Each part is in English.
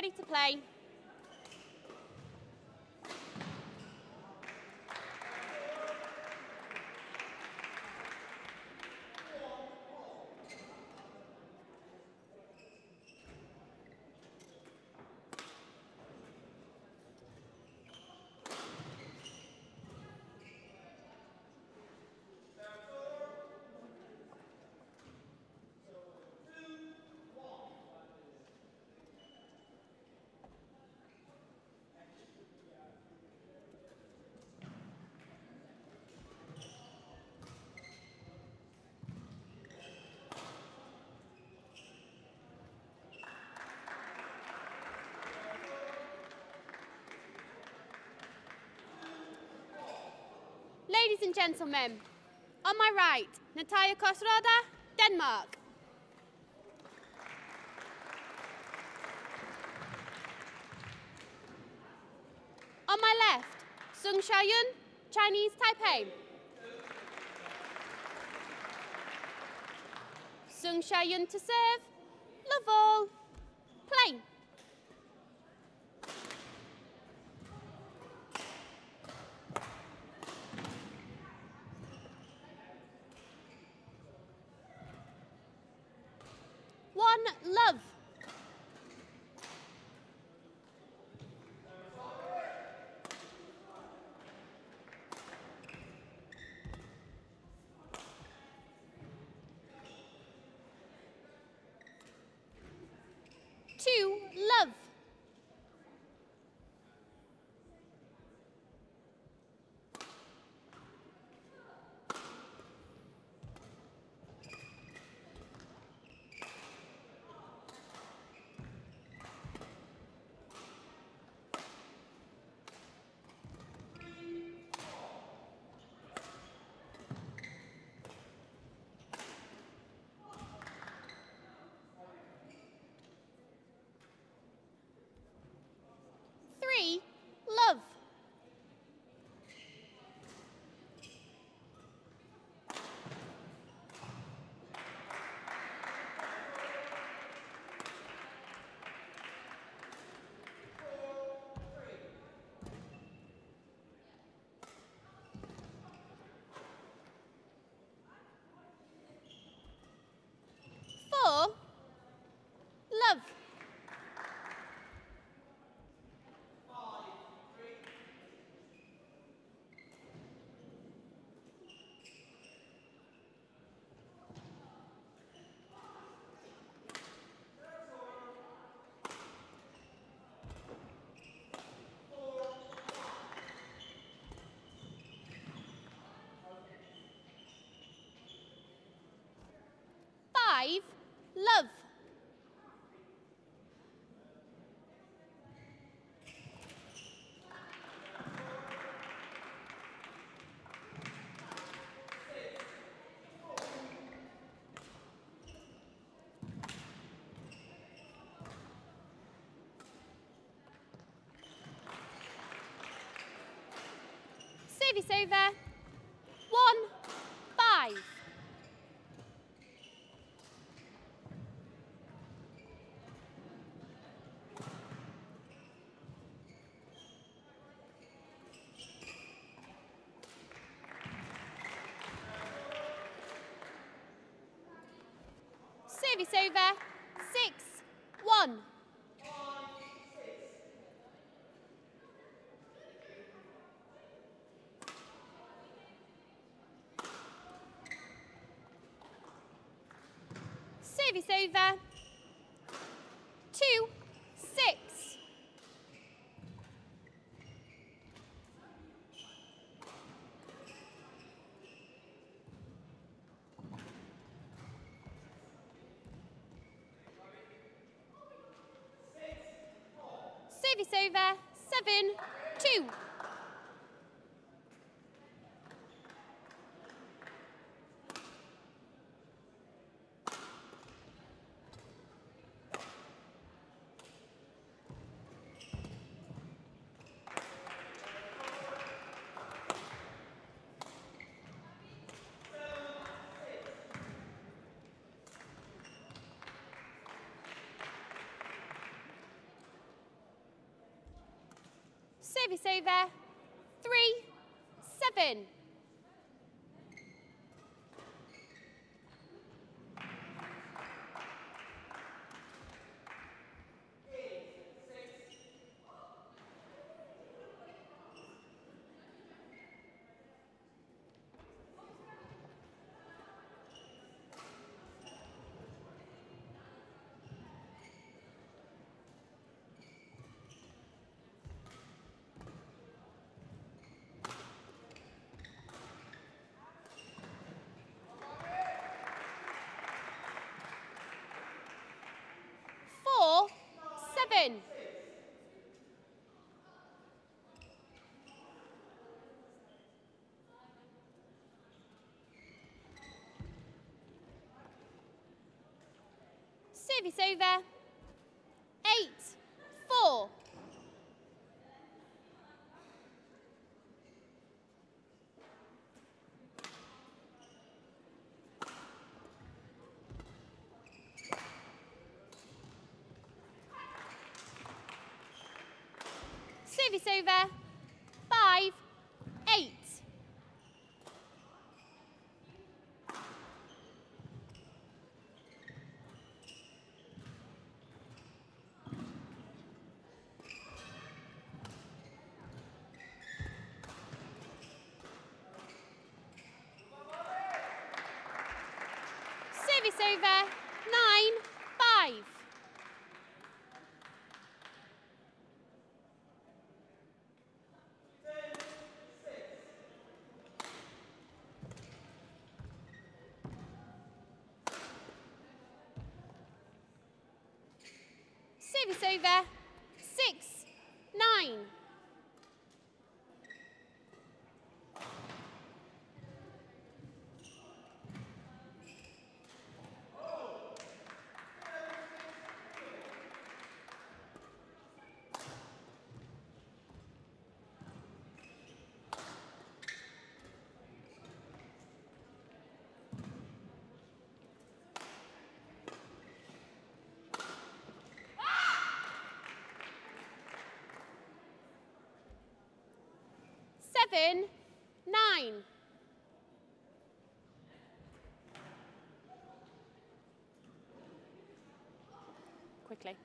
ready to play. Ladies and gentlemen, on my right, Natalia Koch Rohde, Denmark. On my left, Sung Shuo Yun, Chinese Taipei. Sung Shuo Yun to serve, love all, play. Five love. Service over. One, five. Over. Six, one. Service over. Service over. Three, seven. Four, seven. Service over. Eight, four. Service over. Five, eight. Service over. Nine, five. Service over. Six, nine. Seven, nine. Quickly.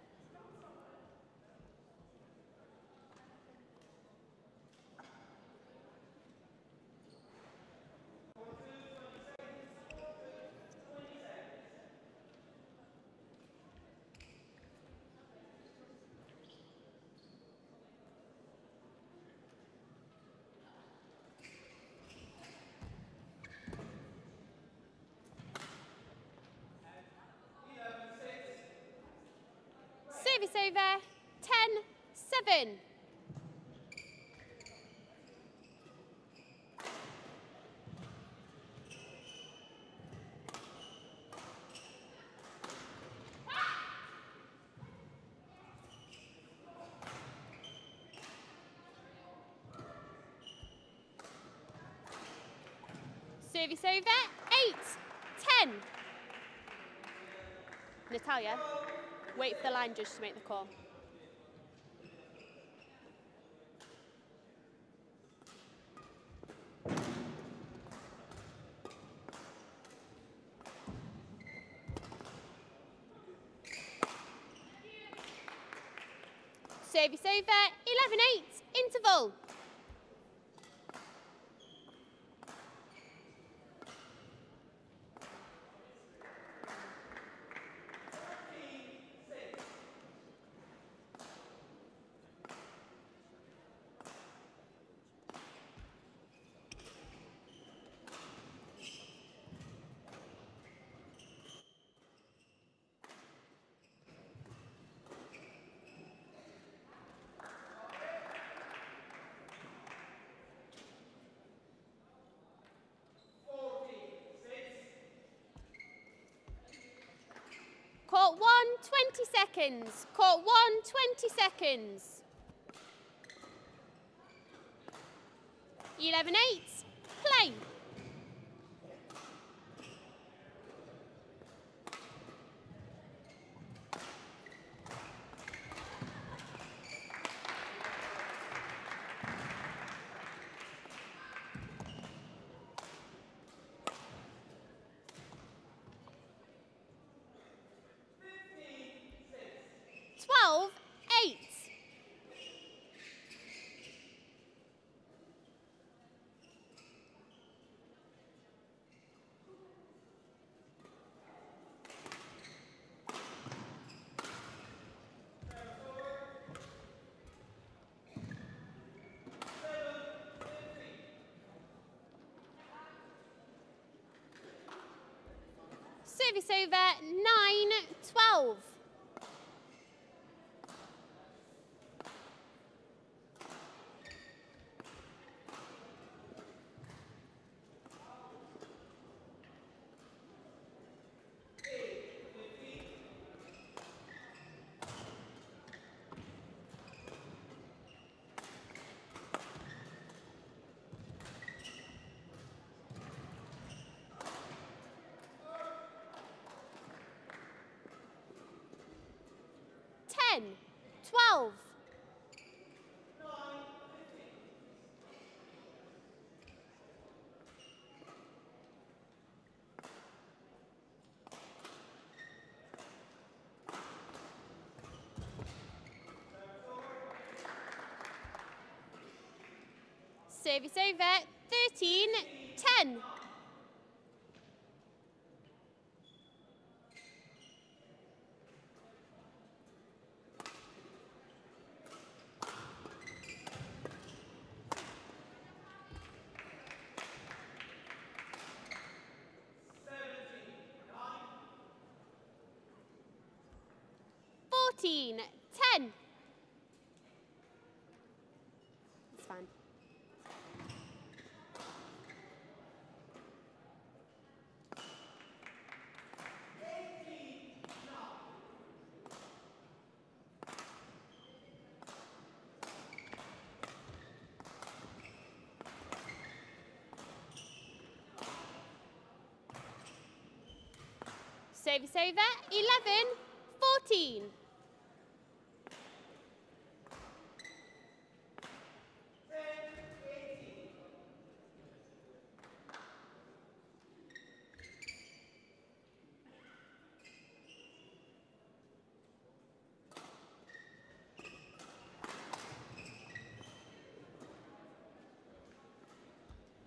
Service over. Ten, seven. Service over. Eight, ten. Natalia, wait for the line judge to make the call. Service over. 11-8. Interval. Court one, 20 seconds. Court one, 20 seconds. 11 8. Play. Service over 9 12. Ten, twelve. Service over 13 10. Fourteen, ten. Service over 11 14.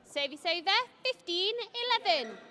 Service over 15 11.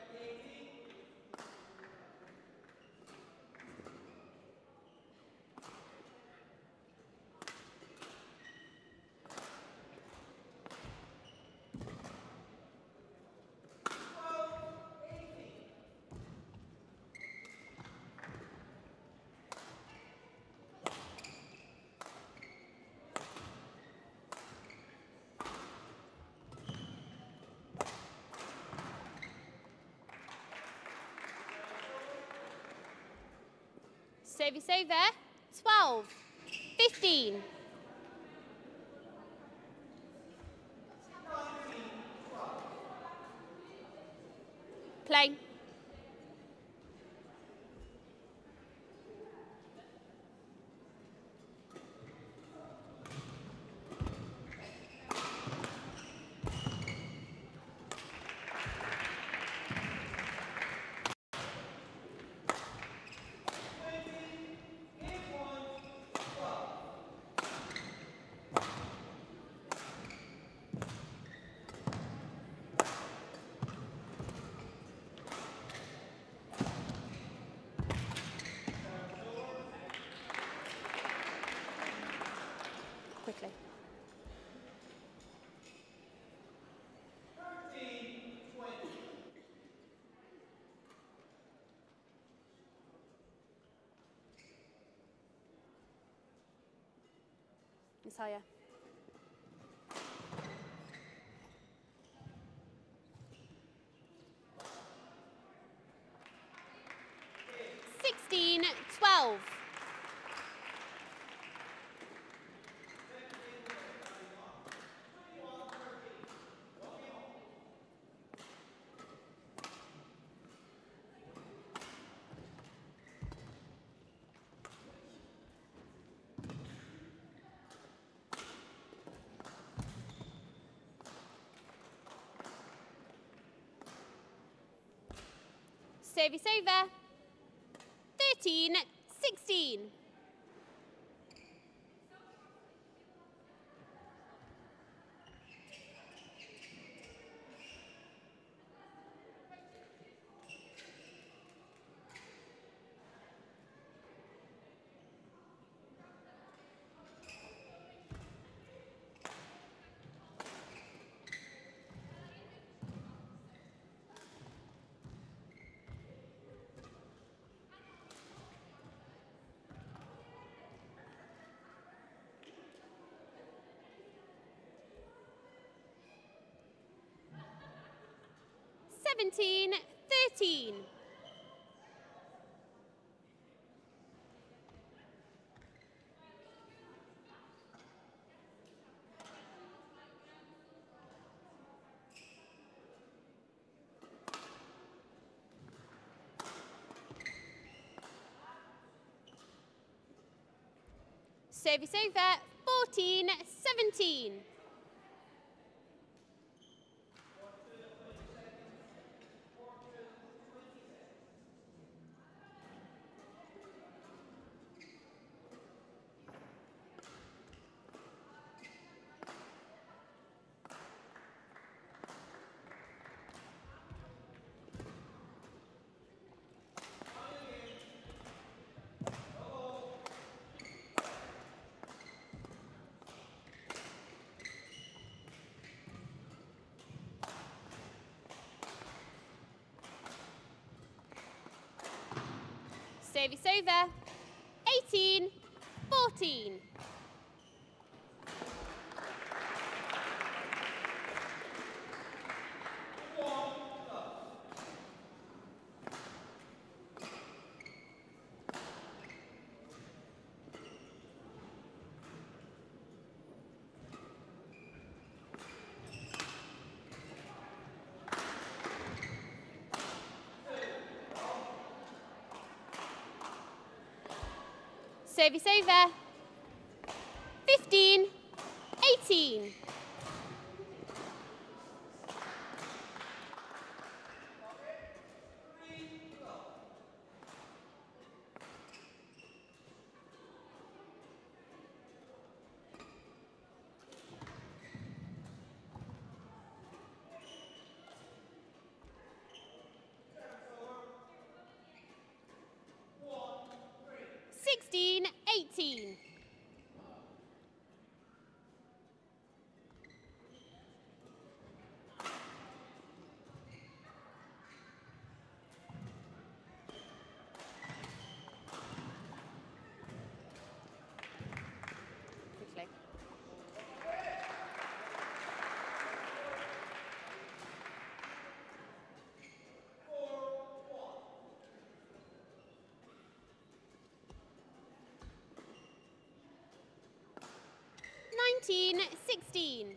Service over 12 15. Play. Quickly. Natalia. Sixteen, twelve. Service over. 13, 16. 13. Service over 14 17. Service over 18 14. Service over 15 18. 18, 16.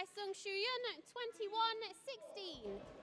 By Sung Shuo Yun 21 16.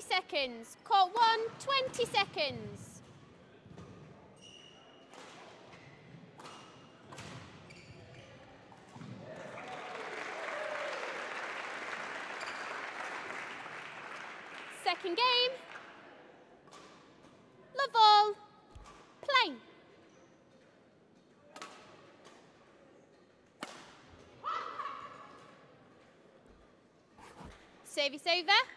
Seconds. Court one, 20 seconds. Second game. Love all. Play. Service over.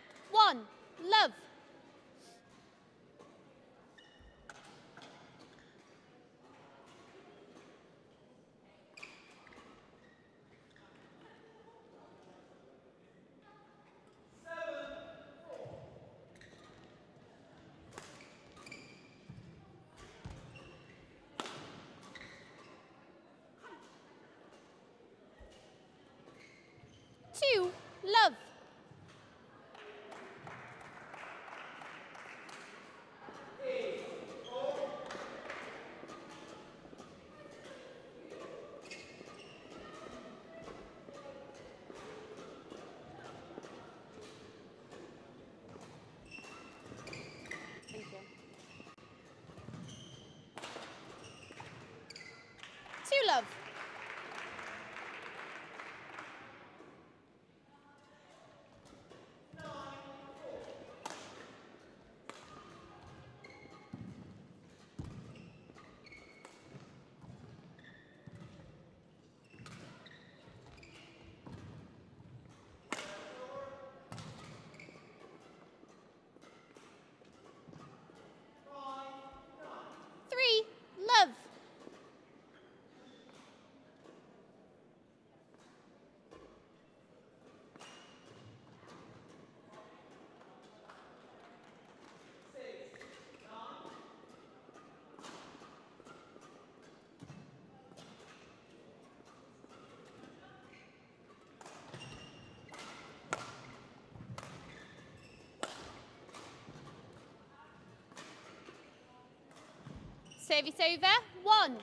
Service over. One,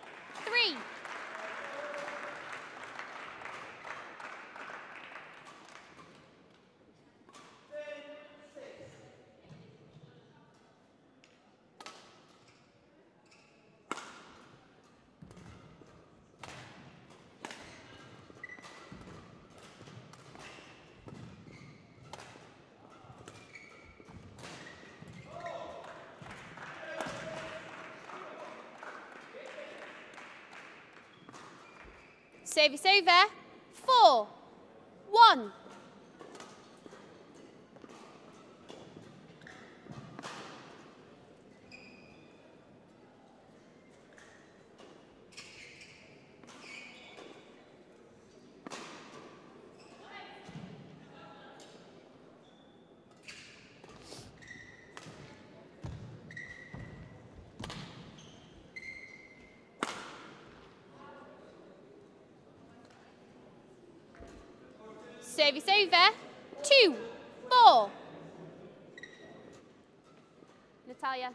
three. Service there. Eh? Four, one. Service over. Two, four. Natalia.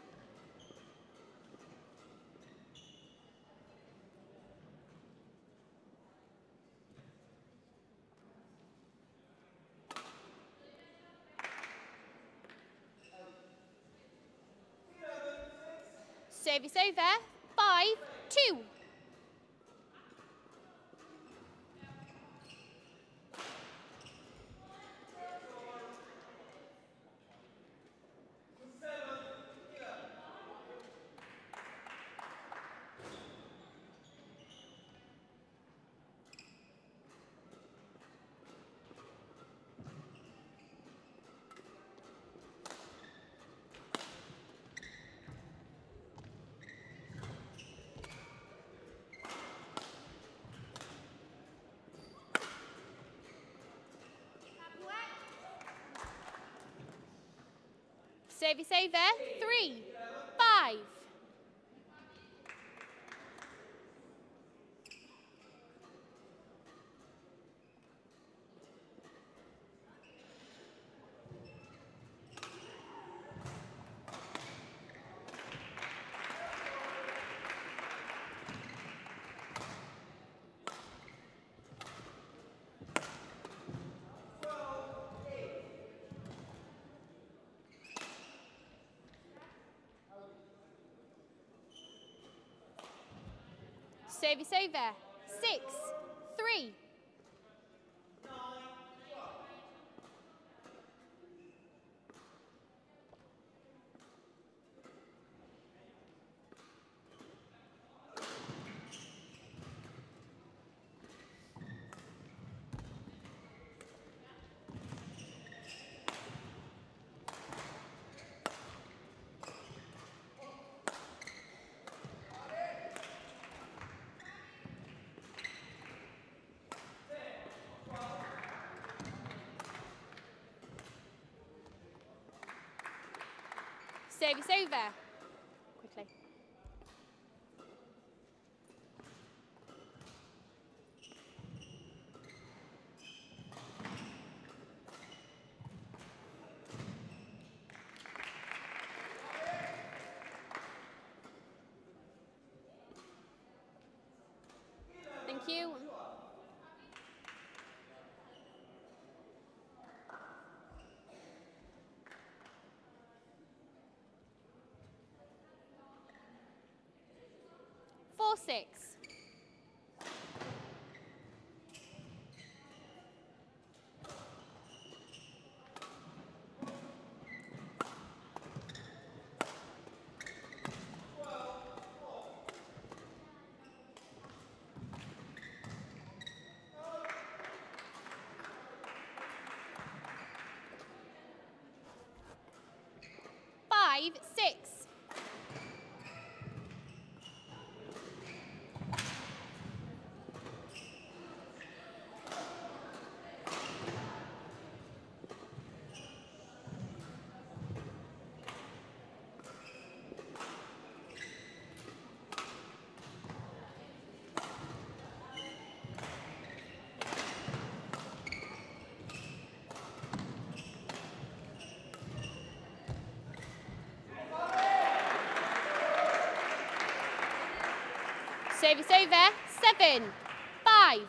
Service over. Five, two. Service over. Three, Service over. Six, three. Service over. Quickly. Thank you. Four six. Five six. Service over. Seven. Five.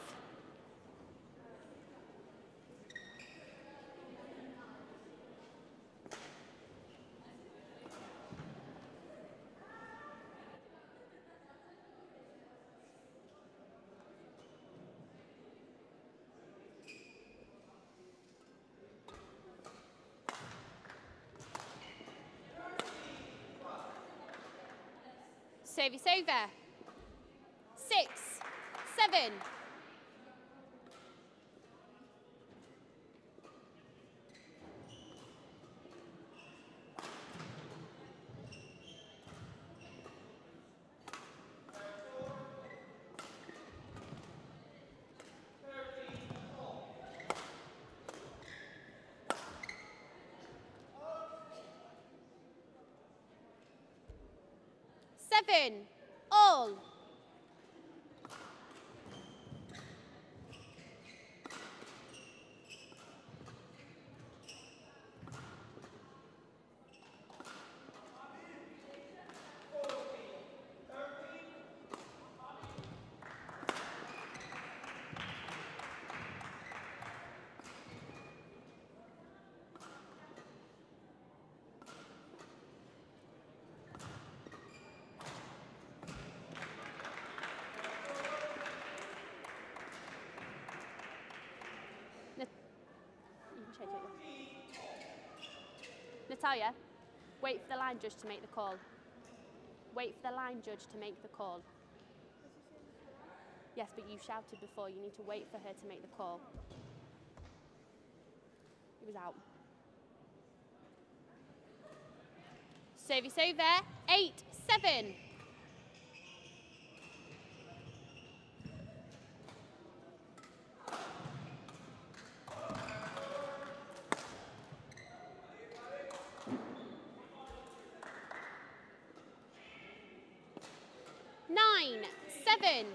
Service over. Seven. Seven. All. Natalia, wait for the line judge to make the call. Wait for the line judge to make the call. Yes, but you shouted before. You need to wait for her to make the call. It was out. Service over. Eight, seven. Nine, seven.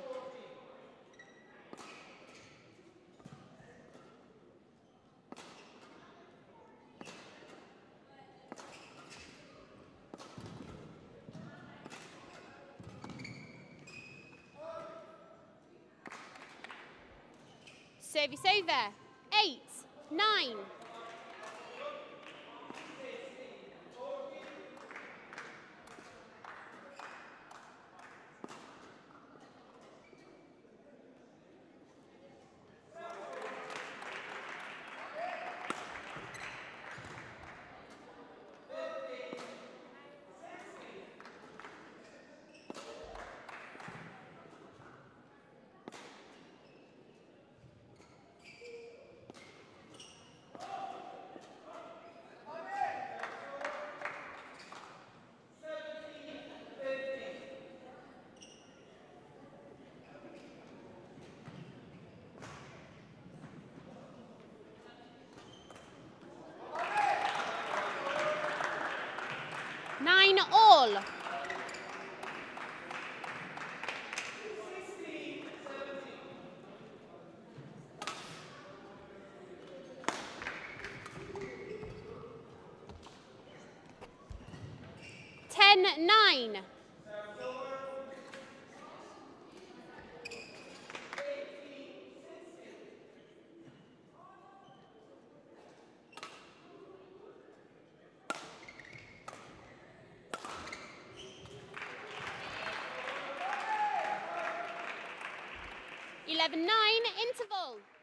Service over. Eight, nine. All. Ten nine. Eleven nine interval.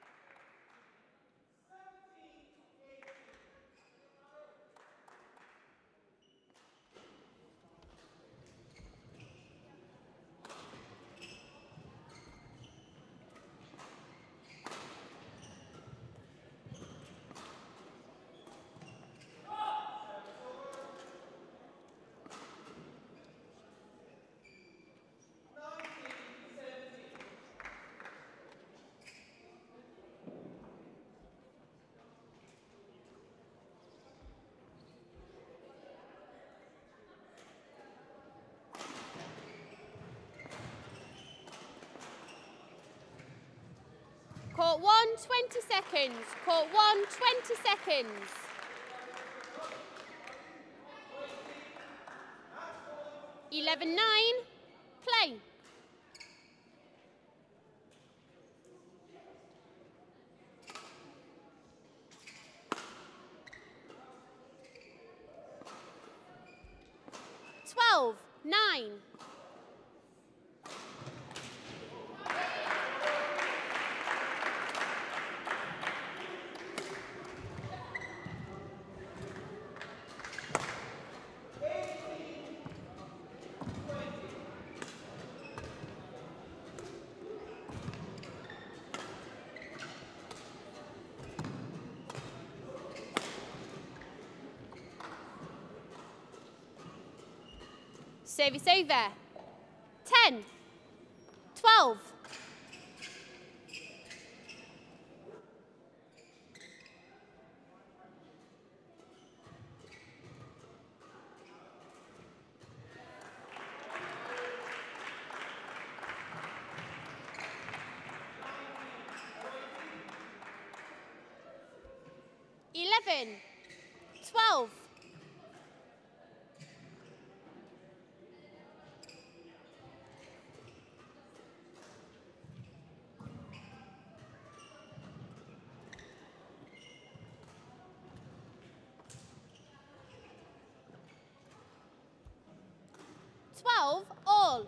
Court one, 20 seconds. Court one, 20 seconds. Eleven nine, play. Twelve, nine. Service over. ball.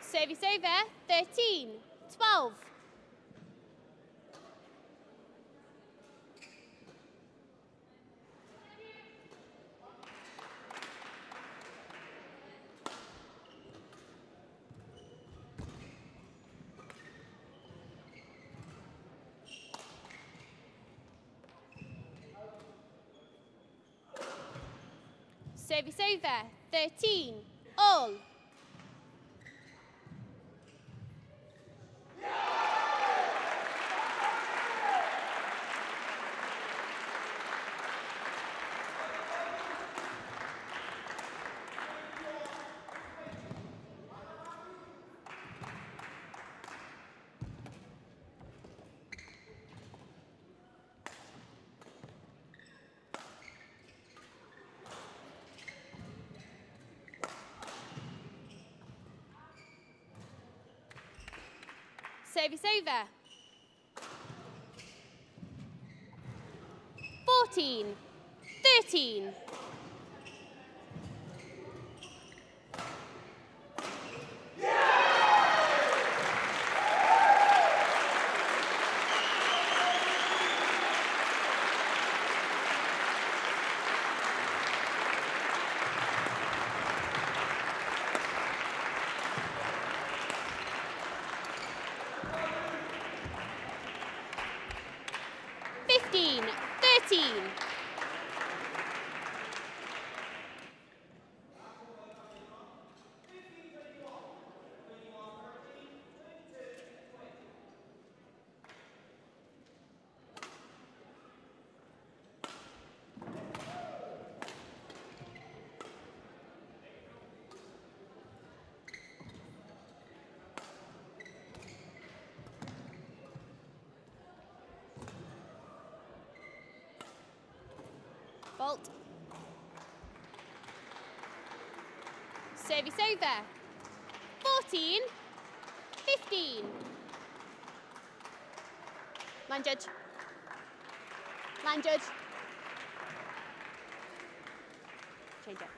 Service over, 13, 12. Service over. 13, all. Service over. 14, 13. Fifteen, Service over. 14, 15. Line judge. Line judge. Change it.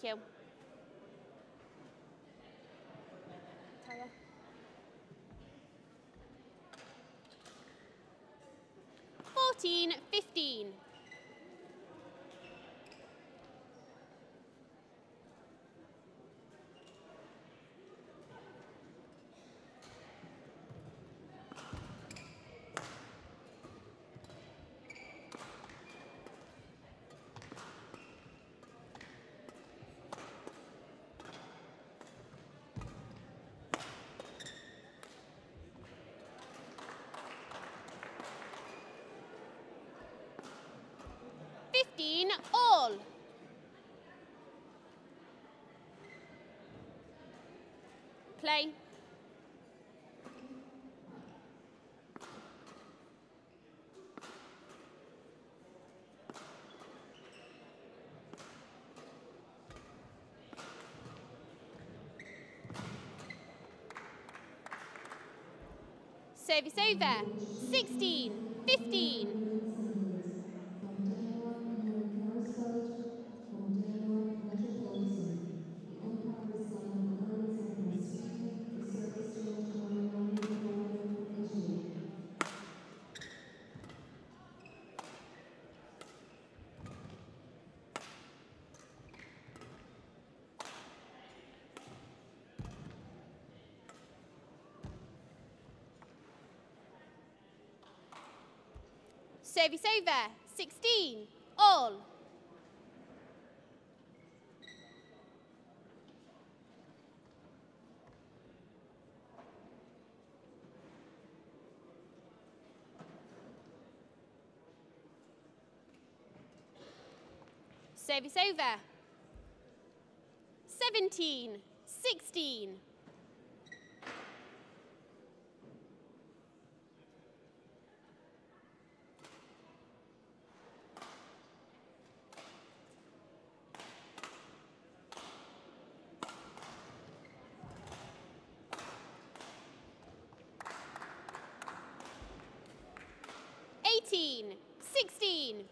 Thank you. 15 all. Play. Service over. 16, 15, Service over. 16. All. Service over. 17. 16. Eighteen, sixteen.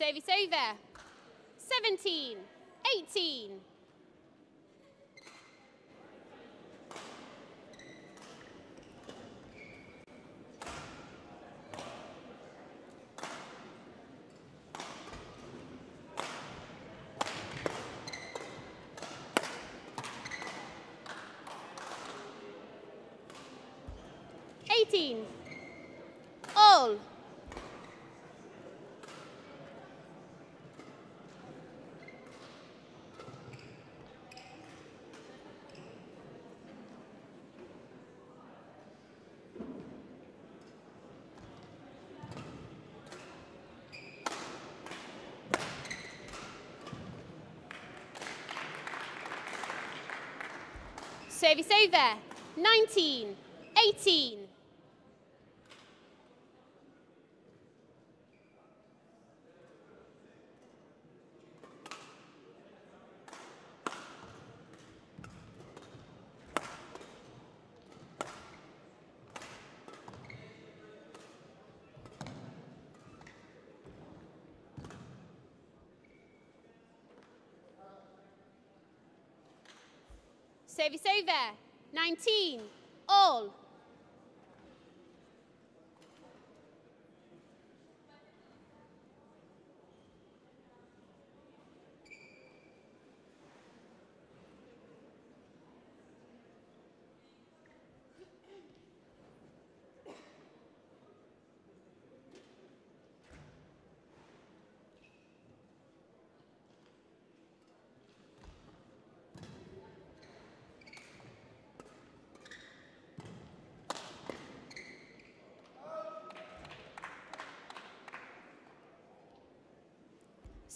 Service over. Seventeen, eighteen. Eighteen. All. Service over. 19, 18. Service over. 19. All.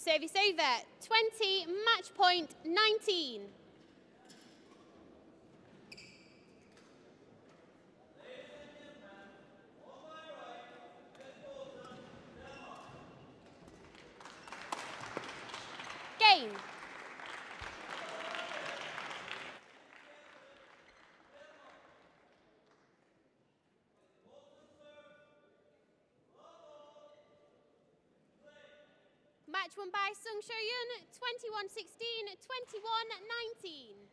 Service over. 20. Match point 19. Game. Sung Shuo Yun, 21-16, 21-19.